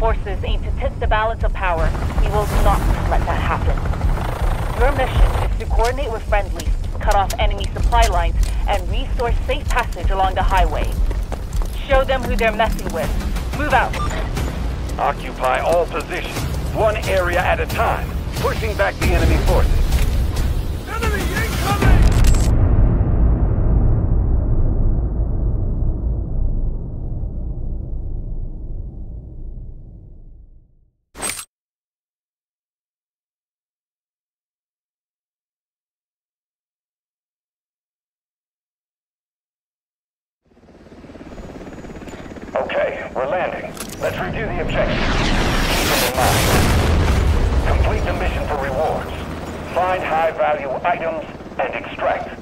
forces aim to tip the balance of power. We will not let that happen. Your mission is to coordinate with friendlies, cut off enemy supply lines, and restore safe passage along the highway. Show them who they're messing with. Move out. Occupy all positions, one area at a time, pushing back the enemy forces. Okay, we're landing. Let's review the objectives. Keep them in mind. Complete the mission for rewards. Find high-value items and extract.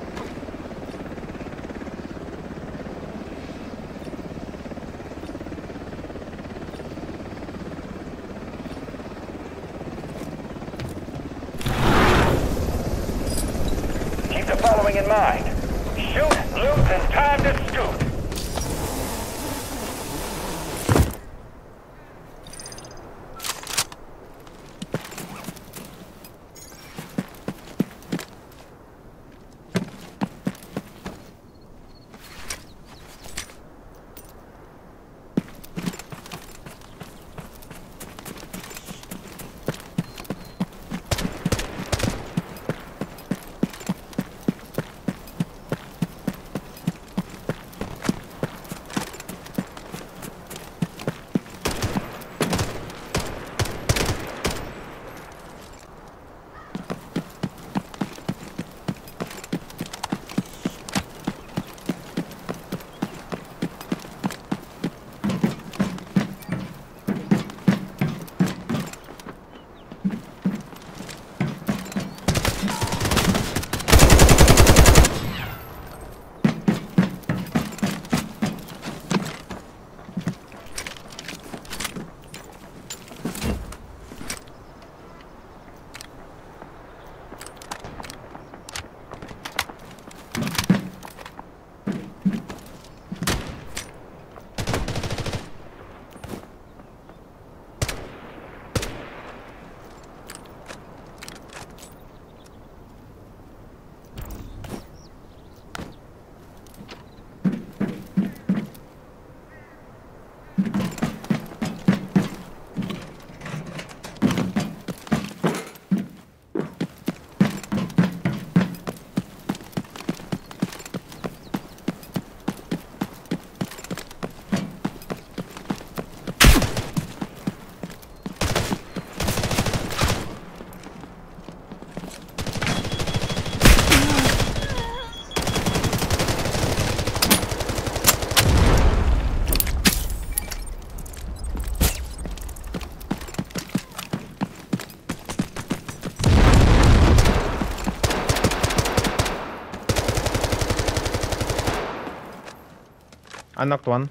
I knocked one.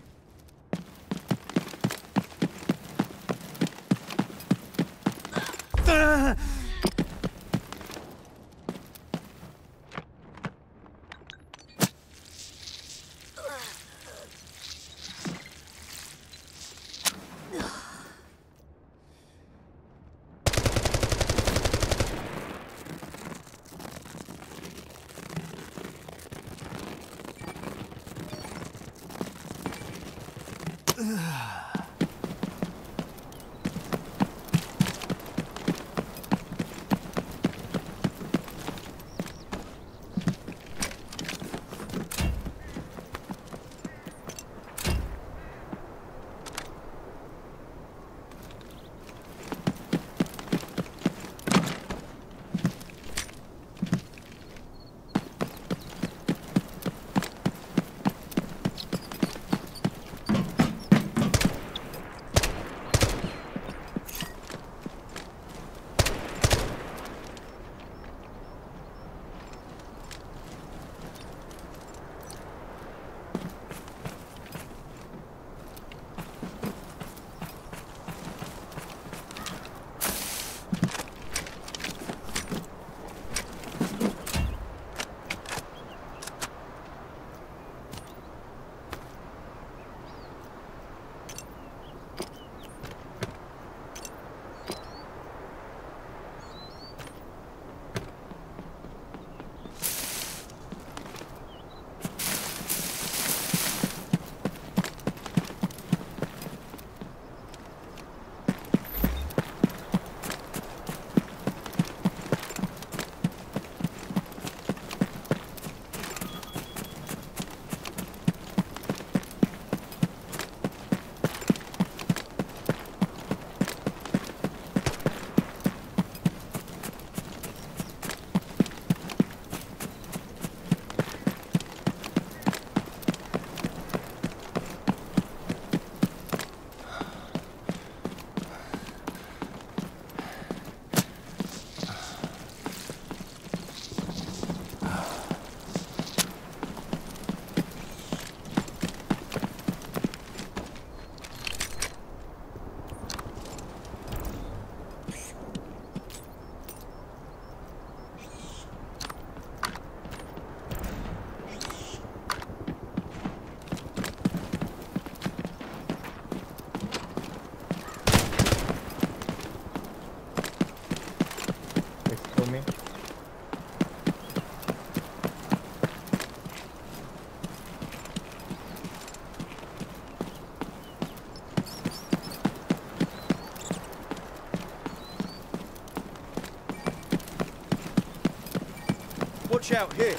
Out, here.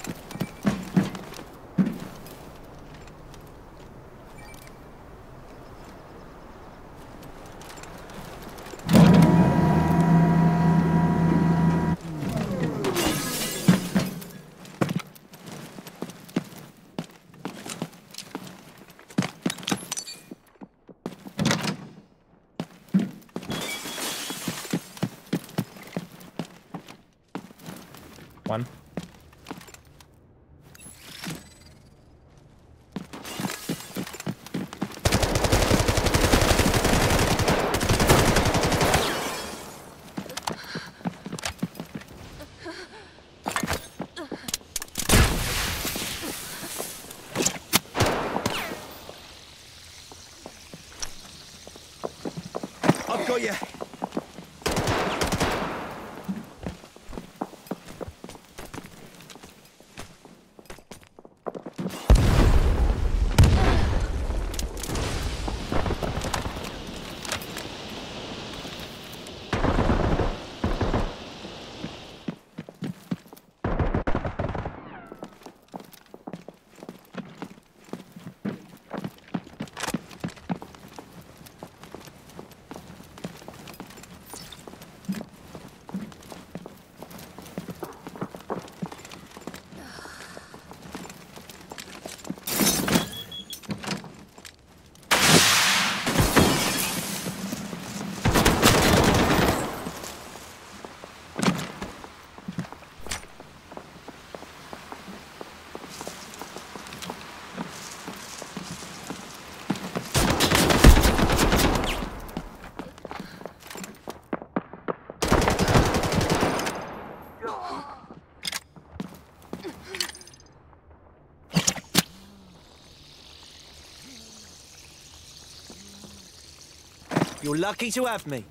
You're lucky to have me.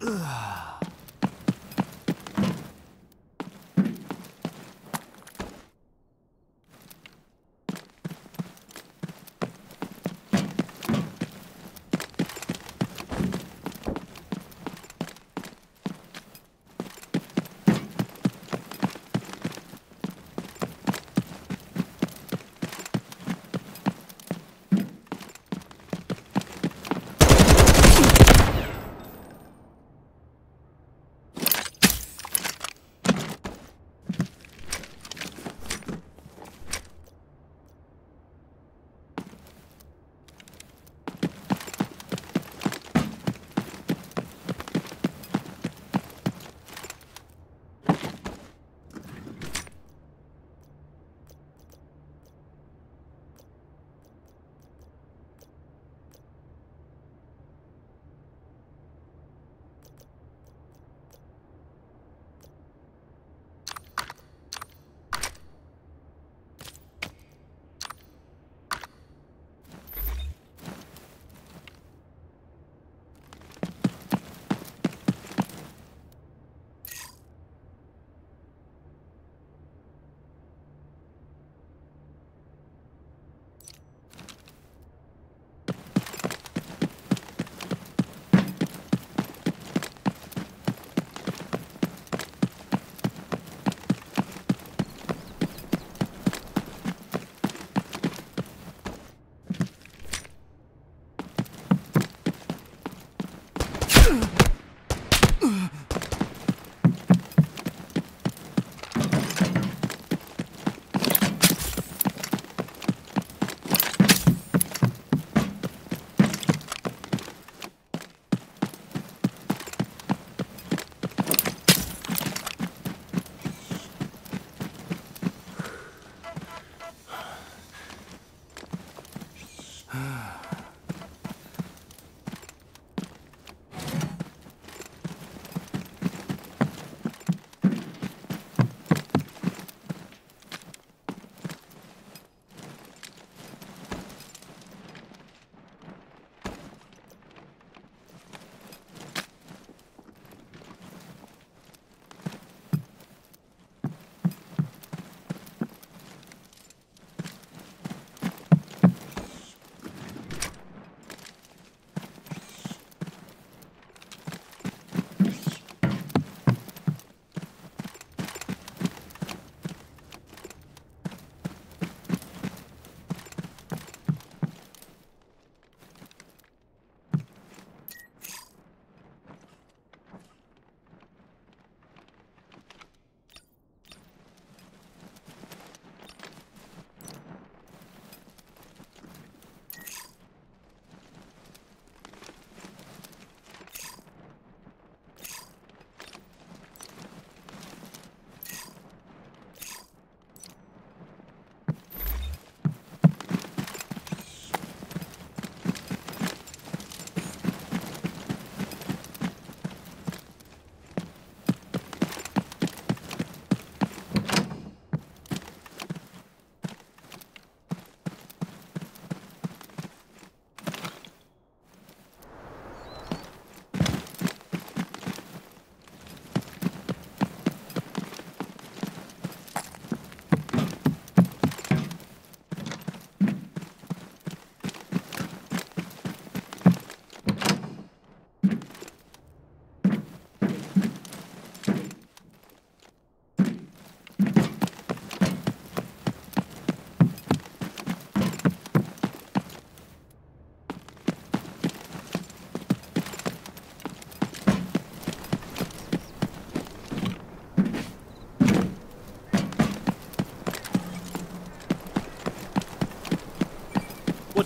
Ugh.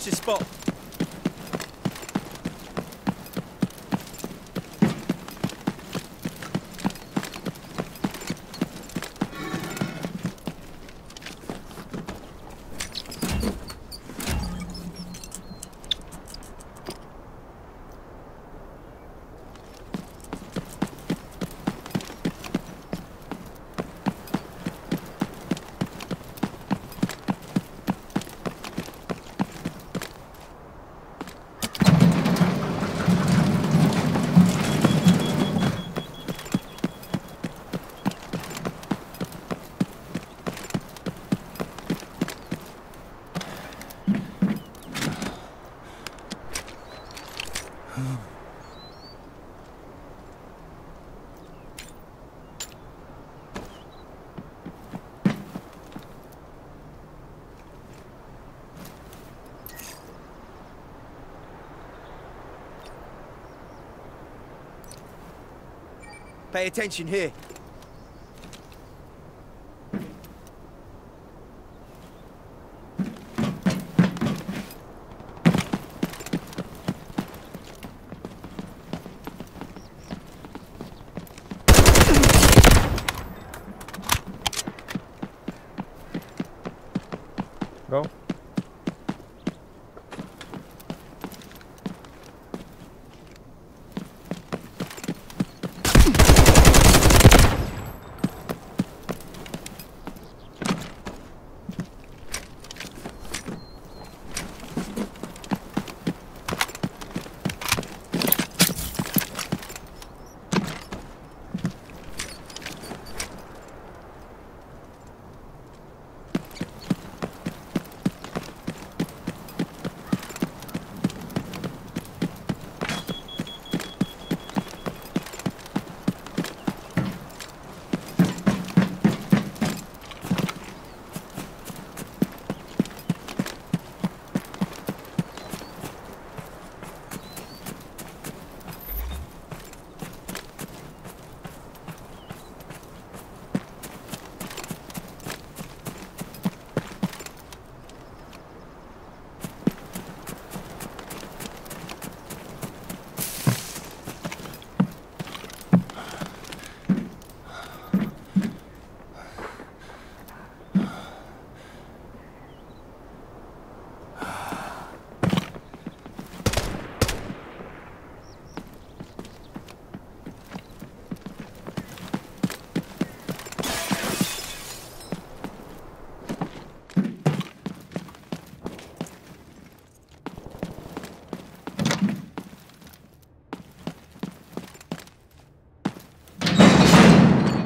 What's your spot? Pay attention here.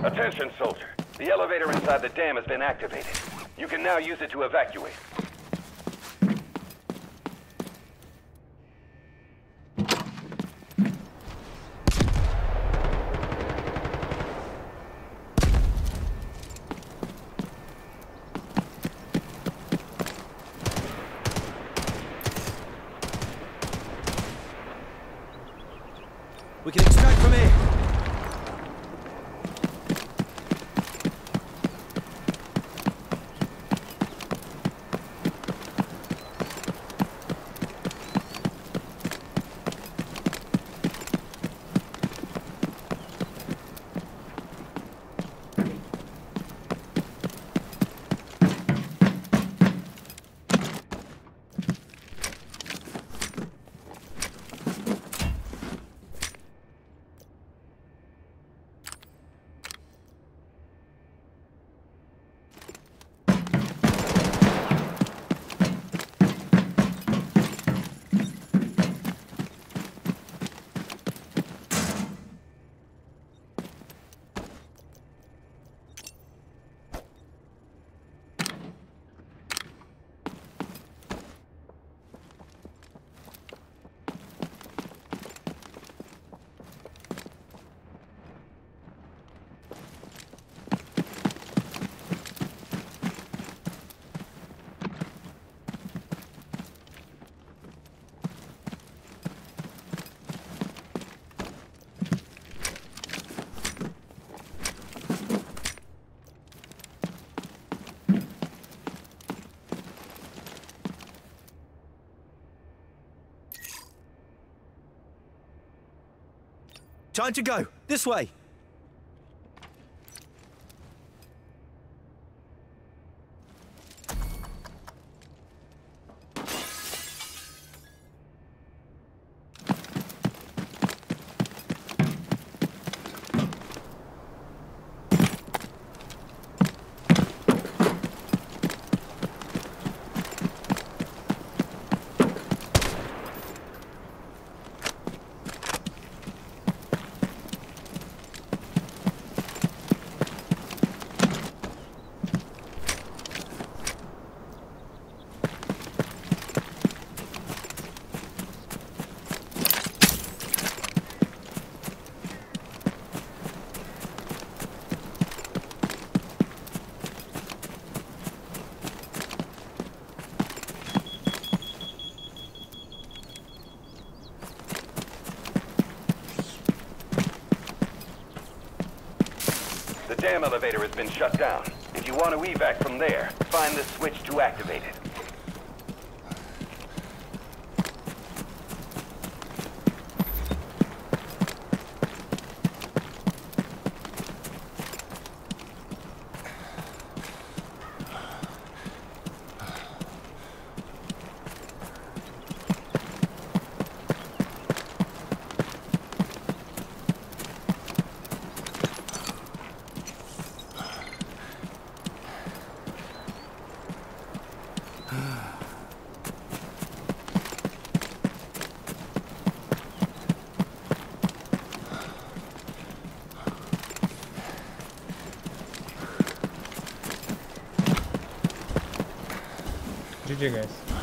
Attention, soldier. The elevator inside the dam has been activated. You can now use it to evacuate. Time to go. This way. Dam elevator has been shut down. If you want to evac from there, find the switch to activate it. GG guys.